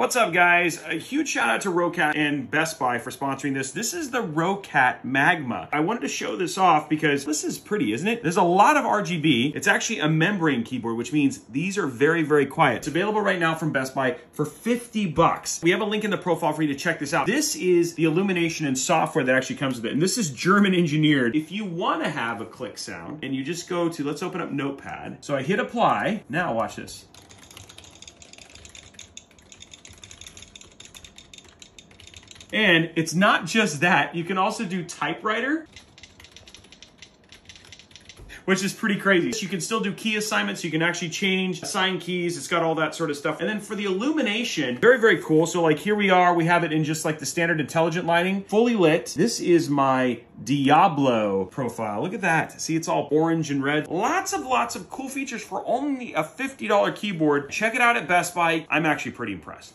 What's up guys? A huge shout out to ROCCAT and Best Buy for sponsoring this. This is the ROCCAT Magma. I wanted to show this off because this is pretty, isn't it? There's a lot of RGB. It's actually a membrane keyboard, which means these are very, very quiet. It's available right now from Best Buy for 50 bucks. We have a link in the profile for you to check this out. This is the illumination and software that actually comes with it. And this is German engineered. If you want to have a click sound and you just go to, let's open up Notepad. So I hit apply. Now watch this. And it's not just that, you can also do typewriter which is pretty crazy. You can still do key assignments. You can actually change assign keys. It's got all that sort of stuff. And then for the illumination, very, very cool. So like here we are, we have it in just like the standard intelligent lighting, fully lit. This is my Diablo profile. Look at that. See, it's all orange and red. Lots of, lots of cool features for only a $50 keyboard. Check it out at Best Buy. I'm actually pretty impressed.